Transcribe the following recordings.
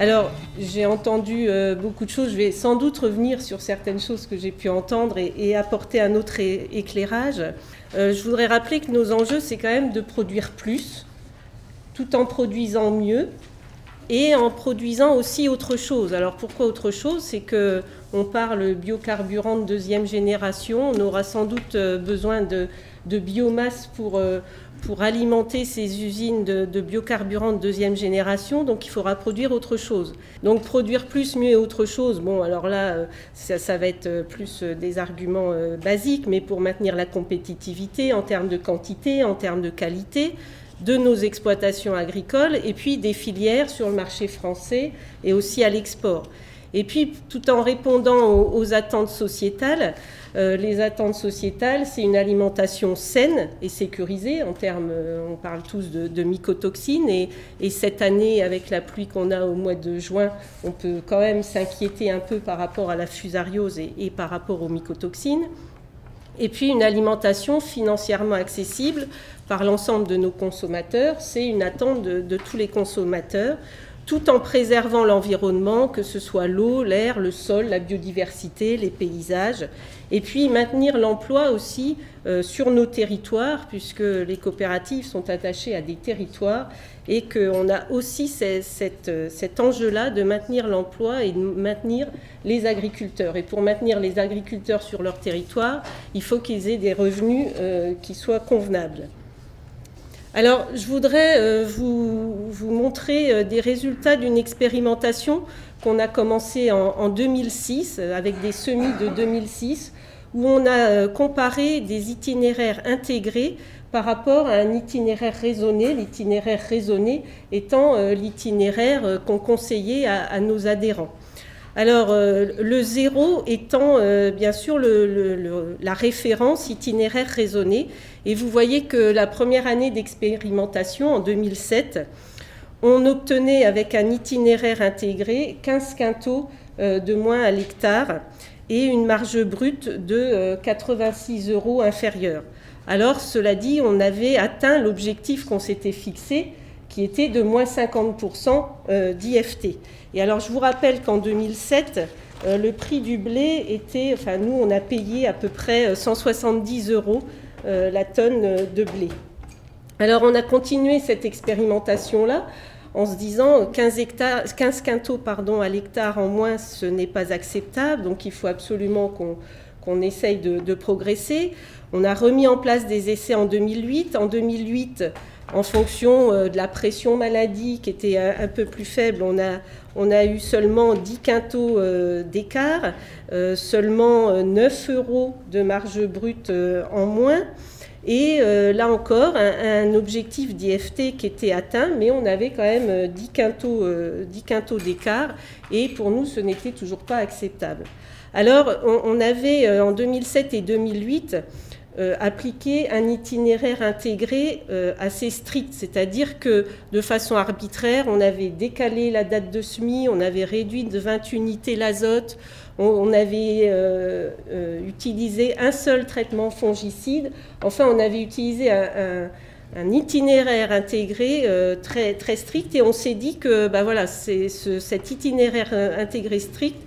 Alors, j'ai entendu euh, beaucoup de choses. Je vais sans doute revenir sur certaines choses que j'ai pu entendre et, apporter un autre éclairage. Euh, je voudrais rappeler que nos enjeux, c'est quand même de produire plus, tout en produisant mieux et en produisant aussi autre chose. Alors pourquoi autre chose? C'est que on parle biocarburant de deuxième génération. On aura sans doute euh, besoin de, biomasse pour, pour alimenter ces usines de, de, biocarburant de deuxième génération. Donc il faudra produire autre chose. Donc produire plus, mieux et autre chose. Bon, alors là, euh, ça, ça va être plus des arguments basiques, mais pour maintenir la compétitivité en termes de quantité, en termes de qualité de nos exploitations agricoles et puis des filières sur le marché français et aussi à l'export. Et puis, tout en répondant aux, attentes sociétales, euh, les attentes sociétales, c'est une alimentation saine et sécurisée. En termes, euh, on parle tous de, mycotoxines, et, cette année, avec la pluie qu'on a au mois de juin, on peut quand même s'inquiéter un peu par rapport à la fusariose et par rapport aux mycotoxines. Et puis une alimentation financièrement accessible par l'ensemble de nos consommateurs, c'est une attente de, tous les consommateurs, tout en préservant l'environnement, que ce soit l'eau, l'air, le sol, la biodiversité, les paysages, et puis maintenir l'emploi aussi euh, sur nos territoires, puisque les coopératives sont attachées à des territoires, et qu'on a aussi cet enjeu-là de maintenir l'emploi et de maintenir les agriculteurs. Et pour maintenir les agriculteurs sur leur territoire, il faut qu'ils aient des revenus euh, qui soient convenables. Alors, je voudrais euh, vous, montrer euh, des résultats d'une expérimentation qu'on a commencée en, 2006, euh, avec des semis de 2006, où on a comparé des itinéraires intégrés par rapport à un itinéraire raisonné, l'itinéraire raisonné étant l'itinéraire qu'on conseillait à nos adhérents. Alors, euh, le zéro étant euh, bien sûr la référence itinéraire raisonné. Et vous voyez que la première année d'expérimentation, en 2007, on obtenait avec un itinéraire intégré 15 quintaux euh, de moins à l'hectare et une marge brute de 86 euros inférieure. Alors, cela dit, on avait atteint l'objectif qu'on s'était fixé, était de moins 50% d'IFT. Et alors, je vous rappelle qu'en 2007, euh, le prix du blé était, enfin, nous, on a payé à peu près 170 euh, euros euh, la tonne de blé. Alors, on a continué cette expérimentation-là en se disant 15, hectares, 15 quintaux pardon, à l'hectare en moins, ce n'est pas acceptable, donc il faut absolument qu'on essaye de, de, progresser. On a remis en place des essais en 2008. En 2008, en fonction de la pression maladie qui était un peu plus faible, on a, eu seulement 10 quintaux euh, d'écart, euh, seulement 9 euh, euros de marge brute en moins. Et là encore, un, objectif d'IFT qui était atteint, mais on avait quand même 10 quintaux, 10 quintaux d'écart, et pour nous, ce n'était toujours pas acceptable. Alors, on avait en 2007 et 2008 euh, appliquer un itinéraire intégré euh, assez strict, c'est-à-dire que de façon arbitraire, on avait décalé la date de semis, on avait réduit de 20 unités l'azote, on, avait euh, utilisé un seul traitement fongicide, enfin on avait utilisé un, itinéraire intégré très, très strict. Et on s'est dit que bah voilà, ce, cet itinéraire intégré strict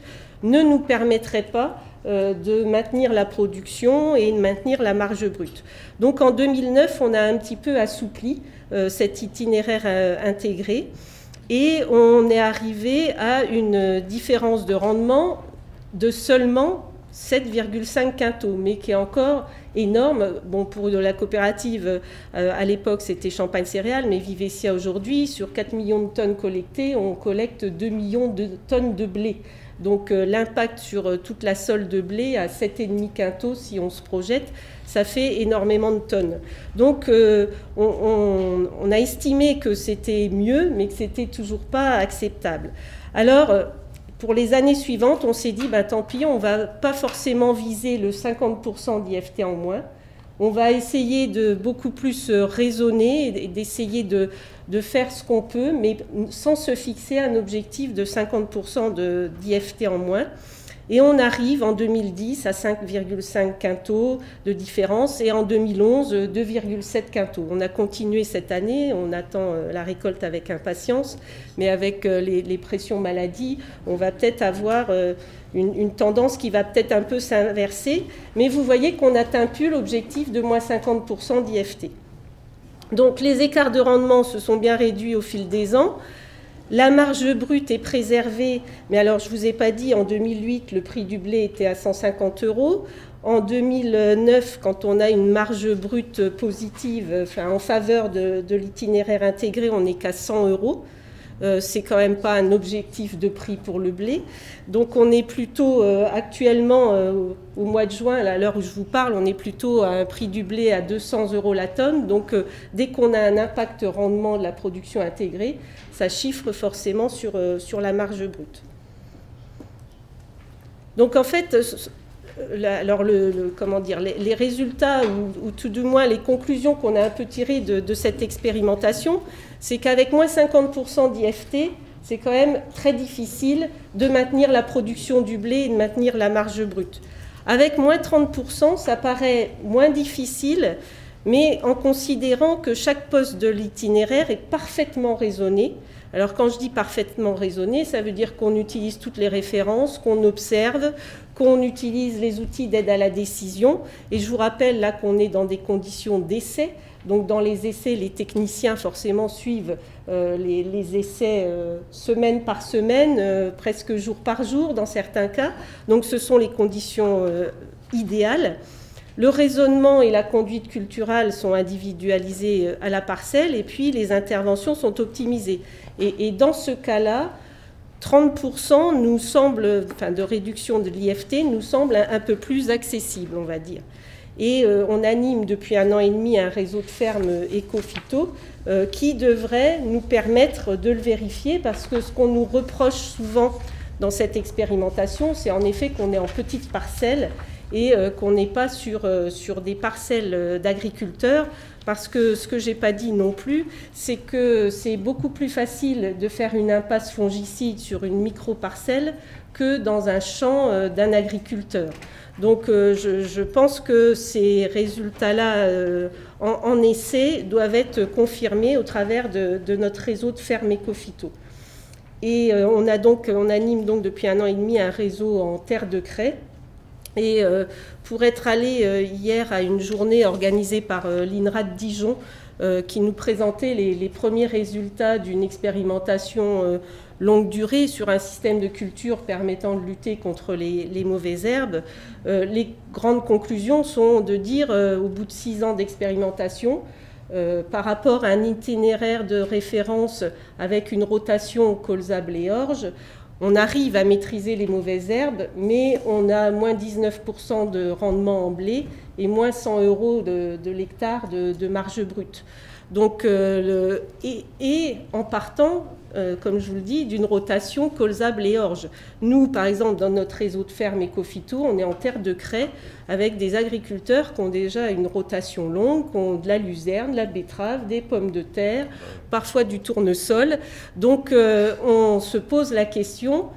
ne nous permettrait pas de maintenir la production et de maintenir la marge brute. Donc en 2009, on a un petit peu assoupli euh, cet itinéraire euh, intégré et on est arrivé à une différence de rendement de seulement 7,5 quintaux, mais qui est encore énorme. Bon, pour la coopérative, à l'époque, c'était Champagne Céréales, mais Vivesia aujourd'hui, sur 4 millions de tonnes collectées, on collecte 2 millions de tonnes de blé. Donc euh, l'impact sur euh, toute la solde de blé à 7,5 quintaux, si on se projette, ça fait énormément de tonnes. Donc euh, on, a estimé que c'était mieux, mais que c'était toujours pas acceptable. Alors pour les années suivantes, on s'est dit, bah, tant pis, on va pas forcément viser le 50% d'IFT en moins. On va essayer de beaucoup plus raisonner et d'essayer de, de faire ce qu'on peut, mais sans se fixer un objectif de 50% d'IFT en moins. Et on arrive en 2010 à 5,5 quintaux de différence et en 2011 2,7 quintaux. On a continué cette année, on attend euh, la récolte avec impatience, mais avec euh, les, pressions maladies, on va peut-être avoir euh, une, tendance qui va peut-être un peu s'inverser. Mais vous voyez qu'on n'atteint plus l'objectif de moins 50% d'IFT. Donc les écarts de rendement se sont bien réduits au fil des ans. La marge brute est préservée, mais alors je ne vous ai pas dit, en 2008, le prix du blé était à 150 euros. En 2009, quand on a une marge brute positive, en faveur de, de l'itinéraire intégré, on n'est qu'à 100 euros. Euh, c'est quand même pas un objectif de prix pour le blé. Donc on est plutôt euh, actuellement euh, au mois de juin, à l'heure où je vous parle, on est plutôt à un prix du blé à 200 euros la tonne. Donc dès qu'on a un impact rendement de la production intégrée, ça chiffre forcément sur, sur la marge brute. Donc en fait, alors comment dire, les, résultats ou, tout du moins les conclusions qu'on a un peu tirées de, cette expérimentation, c'est qu'avec moins 50% d'IFT, c'est quand même très difficile de maintenir la production du blé et de maintenir la marge brute. Avec moins 30%, ça paraît moins difficile, mais en considérant que chaque poste de l'itinéraire est parfaitement raisonné, alors quand je dis parfaitement raisonné, ça veut dire qu'on utilise toutes les références, qu'on observe, qu'on utilise les outils d'aide à la décision. Et je vous rappelle là qu'on est dans des conditions d'essai. Donc dans les essais, les techniciens forcément suivent euh, les, essais euh, semaine par semaine, euh, presque jour par jour dans certains cas. Donc ce sont les conditions idéales. Le raisonnement et la conduite culturelle sont individualisés à la parcelle et puis les interventions sont optimisées. Et, dans ce cas-là, 30% nous semble, enfin, de réduction de l'IFT nous semble un, peu plus accessible, on va dire. Et euh, on anime depuis un an et demi un réseau de fermes éco-phyto euh, qui devrait nous permettre de le vérifier parce que ce qu'on nous reproche souvent dans cette expérimentation, c'est en effet qu'on est en petite parcelle et euh, qu'on n'est pas sur des parcelles d'agriculteurs parce que ce que j'ai pas dit non plus, c'est que c'est beaucoup plus facile de faire une impasse fongicide sur une micro-parcelle que dans un champ euh, d'un agriculteur. Donc euh, je, pense que ces résultats-là euh, en, essai doivent être confirmés au travers de, notre réseau de fermes écophyto. Et on, a on anime donc depuis un an et demi un réseau en terre de craie et euh, pour être allé euh, hier à une journée organisée par euh, l'INRA de Dijon, qui nous présentait les, premiers résultats d'une expérimentation longue durée sur un système de culture permettant de lutter contre les, mauvaises herbes, les grandes conclusions sont de dire, au bout de six ans d'expérimentation, par rapport à un itinéraire de référence avec une rotation colza et orge, on arrive à maîtriser les mauvaises herbes, mais on a moins 19% de rendement en blé et moins 100 euros de, l'hectare de, marge brute. Donc, euh, et, en partant, euh, comme je vous le dis, d'une rotation colzable et orge. Nous, par exemple, dans notre réseau de fermes écophyto, on est en terre de craie avec des agriculteurs qui ont déjà une rotation longue, qui ont de la luzerne, de la betterave, des pommes de terre, parfois du tournesol. Donc, euh, on se pose la question,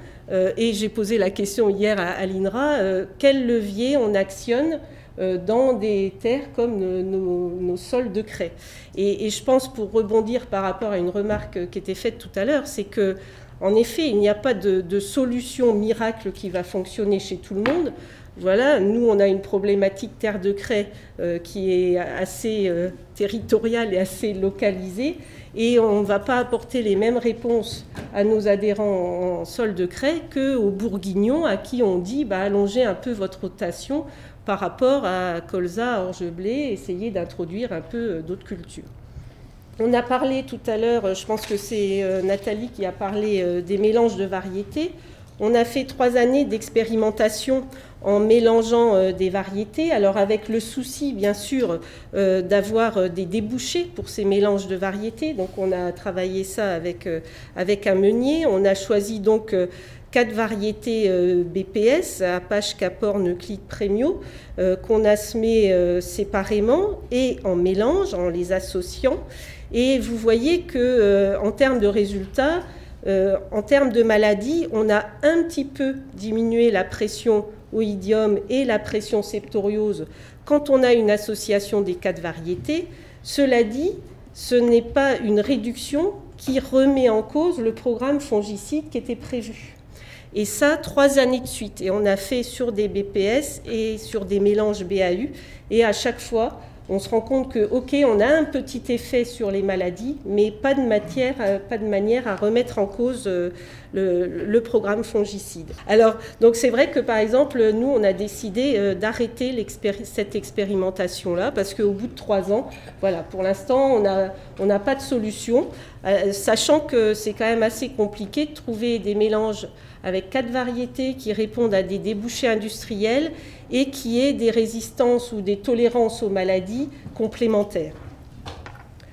et j'ai posé la question hier à, l'INRA, quel levier on actionne euh, dans des terres comme nos, sols de craie. Et, je pense, pour rebondir par rapport à une remarque qui était faite tout à l'heure, c'est que en effet, il n'y a pas de, solution miracle qui va fonctionner chez tout le monde. Voilà, nous, on a une problématique terre de craie euh, qui est assez euh, territoriale et assez localisée. Et on ne va pas apporter les mêmes réponses à nos adhérents en sol de craie qu'aux bourguignons à qui on dit bah, allongez un peu votre rotation par rapport à colza, orge blé, essayer d'introduire un peu euh, d'autres cultures. On a parlé tout à l'heure, euh, je pense que c'est euh, Nathalie qui a parlé des mélanges de variétés. On a fait trois années d'expérimentation en mélangeant des variétés, alors avec le souci bien sûr d'avoir des débouchés pour ces mélanges de variétés. Donc on a travaillé ça avec, avec un meunier. On a choisi donc quatre variétés euh, BPS, Apache, Caporne, Euclide, Premio, euh, qu'on a semé euh, séparément et en mélange, en les associant. Et vous voyez que en termes de résultats, en termes de maladie, on a un petit peu diminué la pression oïdium et la pression septoriose quand on a une association des quatre variétés. Cela dit, ce n'est pas une réduction qui remet en cause le programme fongicide qui était prévu. Et ça, trois années de suite. Et on a fait sur des BPS et sur des mélanges BAU. Et à chaque fois, on se rend compte que, ok, on a un petit effet sur les maladies, mais pas de, matière, euh, pas de manière à remettre en cause euh, le, programme fongicide. Alors, donc c'est vrai que par exemple, nous, on a décidé euh, d'arrêter cette expérimentation-là, parce qu'au bout de trois ans, voilà, pour l'instant, on n'a on pas de solution, sachant que c'est quand même assez compliqué de trouver des mélanges avec quatre variétés qui répondent à des débouchés industriels et qui aient des résistances ou des tolérances aux maladies complémentaires.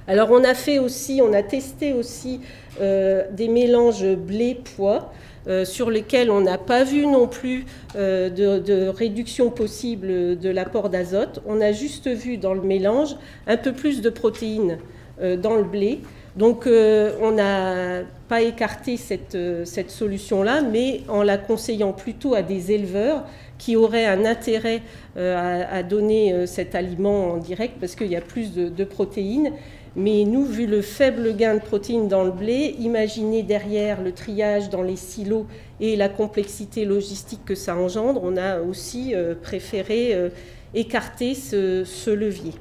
Alors on a fait aussi, on a testé aussi euh, des mélanges blé-pois euh, sur lesquels on n'a pas vu non plus euh, de, réduction possible de l'apport d'azote. On a juste vu dans le mélange un peu plus de protéines dans le blé. Donc on n'a pas écarté cette, cette solution-là, mais en la conseillant plutôt à des éleveurs qui auraient un intérêt à, donner cet aliment en direct parce qu'il y a plus de protéines mais nous, vu le faible gain de protéines dans le blé, imaginez derrière le triage dans les silos et la complexité logistique que ça engendre, on a aussi euh, préféré euh, écarter ce, levier.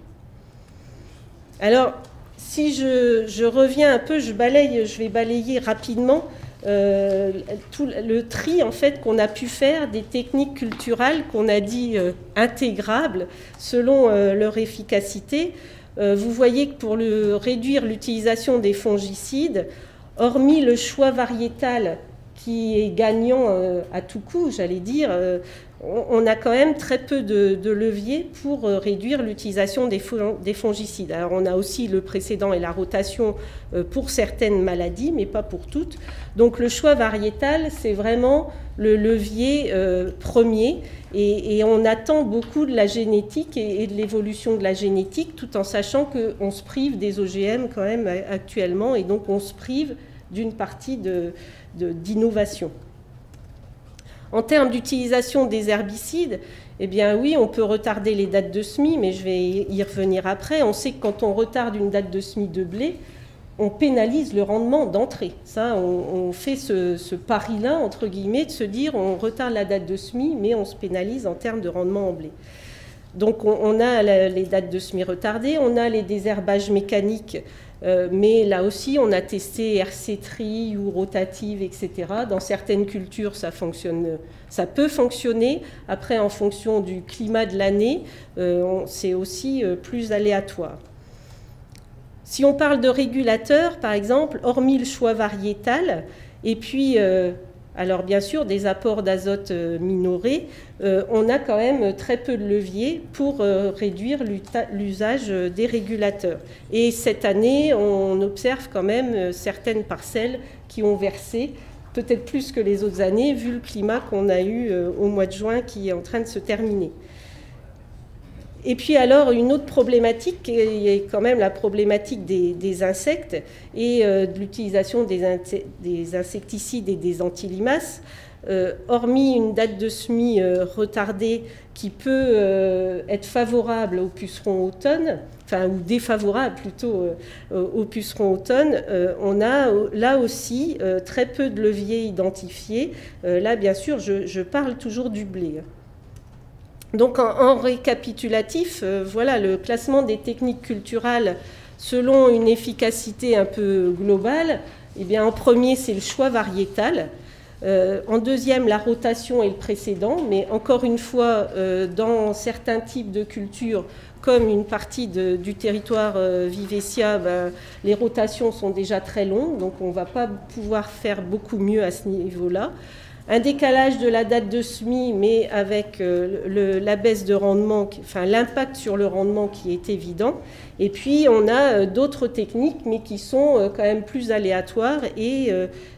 Alors, si je, reviens un peu, je, balaye, je vais balayer rapidement euh, tout le tri en fait qu'on a pu faire des techniques culturelles qu'on a dit intégrables selon leur efficacité. Euh, vous voyez que pour réduire l'utilisation des fongicides, hormis le choix variétal qui est gagnant euh, à tout coup, j'allais dire, euh, on a quand même très peu de, leviers pour réduire l'utilisation des, fongicides. Alors on a aussi le précédent et la rotation pour certaines maladies, mais pas pour toutes. Donc le choix variétal, c'est vraiment le levier premier et, on attend beaucoup de la génétique et, de l'évolution de la génétique, tout en sachant qu'on se prive des OGM quand même actuellement, et donc on se prive d'une partie d'innovation. En termes d'utilisation des herbicides, eh bien oui, on peut retarder les dates de semis, mais je vais y revenir après. On sait que quand on retarde une date de semis de blé, on pénalise le rendement d'entrée. On, fait ce, pari-là, entre guillemets, de se dire on retarde la date de semis, mais on se pénalise en termes de rendement en blé. Donc on, a les dates de semis retardées, on a les désherbages mécaniques, euh, mais là aussi on a testé RC tri ou rotative, etc. Dans certaines cultures, ça peut fonctionner. Après, en fonction du climat de l'année, euh, c'est aussi euh, plus aléatoire. Si on parle de régulateurs, par exemple, hormis le choix variétal, et puis, alors bien sûr, des apports d'azote euh, minorés, euh, on a quand même très peu de leviers pour réduire l'usage des régulateurs. Et cette année, on observe quand même certaines parcelles qui ont versé, peut-être plus que les autres années, vu le climat qu'on a eu au mois de juin qui est en train de se terminer. Et puis alors, une autre problématique, qui est quand même la problématique des, insectes et euh, de l'utilisation des, insecticides et des antilimaces. Euh, hormis une date de semis euh, retardée qui peut être favorable aux pucerons automne, enfin ou défavorable plutôt aux pucerons automne, on a là aussi très peu de leviers identifiés. là, bien sûr, je parle toujours du blé. Donc en, récapitulatif, euh, voilà le classement des techniques culturelles selon une efficacité un peu globale. Eh bien, en premier, c'est le choix variétal. Euh, en deuxième, la rotation et le précédent. Mais encore une fois, euh, dans certains types de cultures, comme une partie du territoire Vivesia, ben, les rotations sont déjà très longues, donc on ne va pas pouvoir faire beaucoup mieux à ce niveau-là un décalage de la date de semis, mais avec euh, la baisse de rendement, enfin l'impact sur le rendement qui est évident. Et puis on a euh, d'autres techniques, mais qui sont euh, quand même plus aléatoires et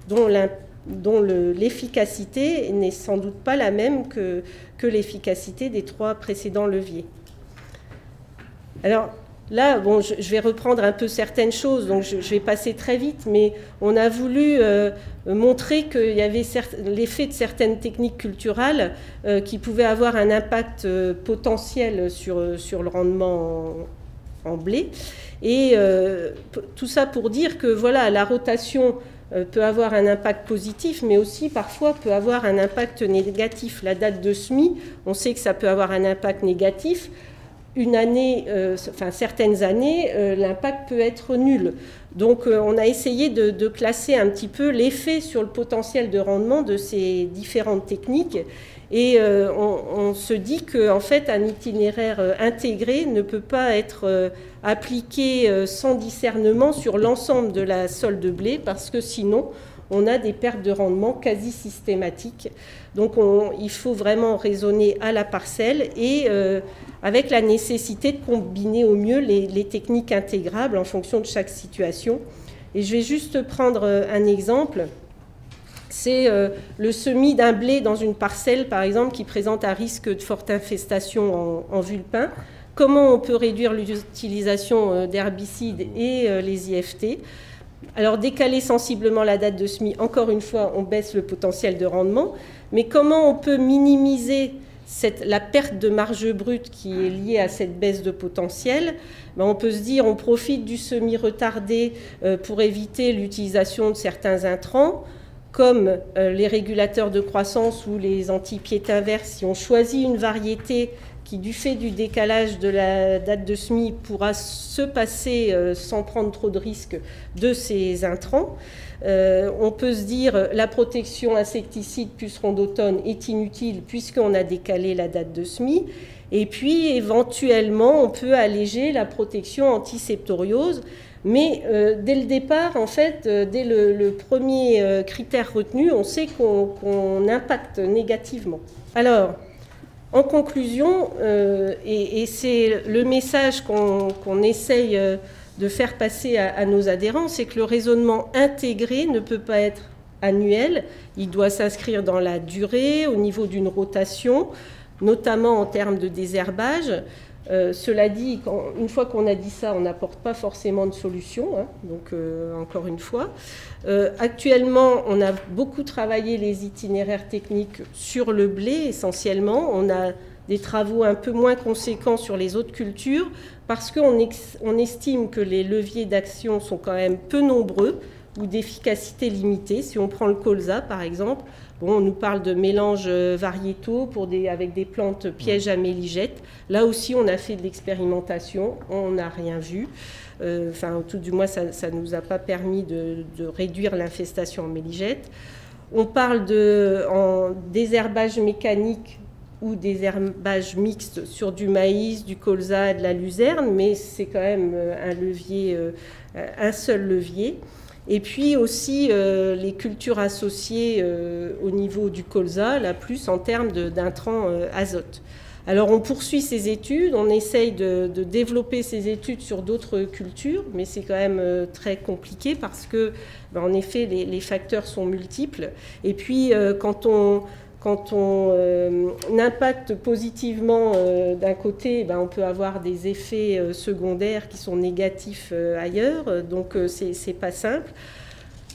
dont l'efficacité n'est sans doute pas la même que, que l'efficacité des trois précédents leviers. Alors, Là, bon, je, vais reprendre un peu certaines choses, donc je, vais passer très vite, mais on a voulu euh, montrer qu'il y avait l'effet de certaines techniques culturelles euh, qui pouvaient avoir un impact euh, potentiel sur, sur le rendement en, blé. Et tout ça pour dire que voilà, la rotation peut avoir un impact positif, mais aussi parfois peut avoir un impact négatif. La date de semis, on sait que ça peut avoir un impact négatif une année, euh, enfin certaines années, euh, l'impact peut être nul. Donc euh, on a essayé de, classer un petit peu l'effet sur le potentiel de rendement de ces différentes techniques. Et on, se dit qu'en fait, un itinéraire intégré ne peut pas être appliqué sans discernement sur l'ensemble de la sol de blé, parce que sinon, on a des pertes de rendement quasi systématiques. Donc il faut vraiment raisonner à la parcelle et euh, avec la nécessité de combiner au mieux les, techniques intégrables en fonction de chaque situation. Et je vais juste prendre euh, un exemple. C'est euh, le semis d'un blé dans une parcelle, par exemple, qui présente un risque de forte infestation en, en vulpin. Comment on peut réduire l'utilisation d'herbicides et les IFT alors décaler sensiblement la date de semis, encore une fois, on baisse le potentiel de rendement, mais comment on peut minimiser la perte de marge brute qui est liée à cette baisse de potentiel? Ben, On peut se dire on profite du semis retardé euh, pour éviter l'utilisation de certains intrants comme euh, les régulateurs de croissance ou les anti-pieds inverses, si on choisit une variété qui, du fait du décalage de la date de semis, pourra se passer euh, sans prendre trop de risques de ces intrants. Euh, on peut se dire la protection insecticide puceron d'automne est inutile puisqu'on a décalé la date de semis. Et puis éventuellement, on peut alléger la protection antiseptoriose. Mais euh, dès le départ, en fait, dès le, premier critère retenu, on sait qu'on impacte négativement. Alors, en conclusion, euh, et, c'est le message qu'on essaye euh, de faire passer à, nos adhérents, c'est que le raisonnement intégré ne peut pas être annuel, il doit s'inscrire dans la durée, au niveau d'une rotation, notamment en termes de désherbage. Euh, cela dit, une fois qu'on a dit ça, on n'apporte pas forcément de solution, hein, donc encore une fois. actuellement, on a beaucoup travaillé les itinéraires techniques sur le blé essentiellement. On a des travaux un peu moins conséquents sur les autres cultures parce qu'on on estime que les leviers d'action sont quand même peu nombreux ou d'efficacité limitée. Si on prend le colza, par exemple, on nous parle de mélanges euh, variétaux pour des, avec des plantes pièges à méligette. Là aussi, on a fait de l'expérimentation, on n'a rien vu. Euh, enfin, tout du moins, ça ne nous a pas permis de, réduire l'infestation en méligette. On parle de désherbage mécanique ou des herbages mixtes sur du maïs, du colza et de la luzerne, mais c'est quand même euh, un levier, euh, un seul levier. Et puis aussi euh, les cultures associées au niveau du colza, là plus en termes d'intrants azote. Alors on poursuit ces études, on essaye de, développer ces études sur d'autres cultures, mais c'est quand même très compliqué parce que, ben, en effet, les, les, facteurs sont multiples. Et puis quand on quand on euh, impacte positivement euh, d'un côté, ben, on peut avoir des effets euh, secondaires qui sont négatifs ailleurs, donc c'est pas simple.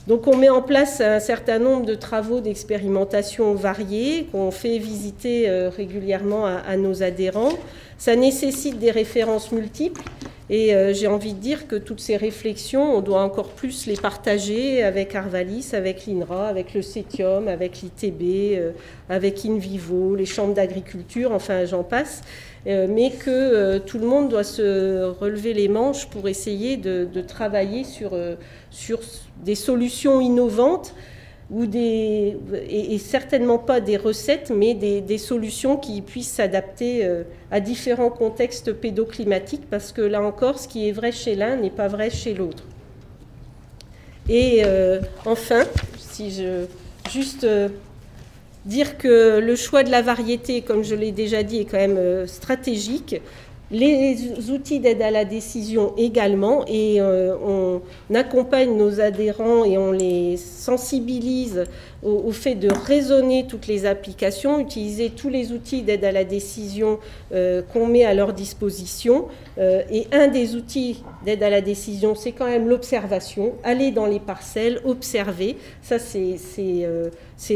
Donc on met en place un certain nombre de travaux d'expérimentation variés qu'on fait visiter régulièrement à, nos adhérents. Ça nécessite des références multiples et euh, j'ai envie de dire que toutes ces réflexions, on doit encore plus les partager avec Arvalis, avec l'INRA, avec le CETIUM, avec l'ITB, euh, avec InVivo, les chambres d'agriculture, enfin j'en passe. Euh, mais que tout le monde doit se relever les manches pour essayer de, travailler sur, sur des solutions innovantes ou des, et, certainement pas des recettes, mais des, solutions qui puissent s'adapter euh, à différents contextes pédoclimatiques, parce que là encore, ce qui est vrai chez l'un n'est pas vrai chez l'autre. Et euh, enfin, si je juste euh, dire que le choix de la variété, comme je l'ai déjà dit, est quand même stratégique. Les outils d'aide à la décision également, et euh, on accompagne nos adhérents et on les sensibilise au, fait de raisonner toutes les applications, utiliser tous les outils d'aide à la décision euh, qu'on met à leur disposition. Euh, et un des outils d'aide à la décision, c'est quand même l'observation, aller dans les parcelles, observer, ça c'est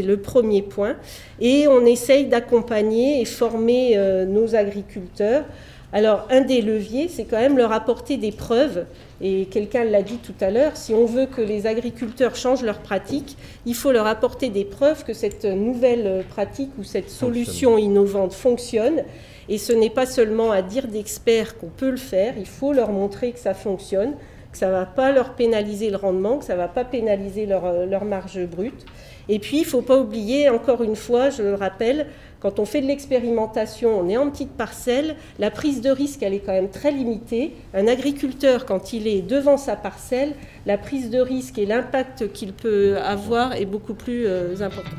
le premier point. Et on essaye d'accompagner et former nos agriculteurs alors, un des leviers, c'est quand même leur apporter des preuves. Et quelqu'un l'a dit tout à l'heure, si on veut que les agriculteurs changent leurs pratiques, il faut leur apporter des preuves que cette nouvelle pratique ou cette solution innovante fonctionne. Et ce n'est pas seulement à dire d'experts qu'on peut le faire, il faut leur montrer que ça fonctionne, que ça ne va pas leur pénaliser le rendement, que ça ne va pas pénaliser leur, euh, leur marge brute. Et puis, il ne faut pas oublier, encore une fois, je le rappelle, quand on fait de l'expérimentation, on est en petite parcelle, la prise de risque, elle est quand même très limitée. Un agriculteur, quand il est devant sa parcelle, la prise de risque et l'impact qu'il peut avoir est beaucoup plus euh, important.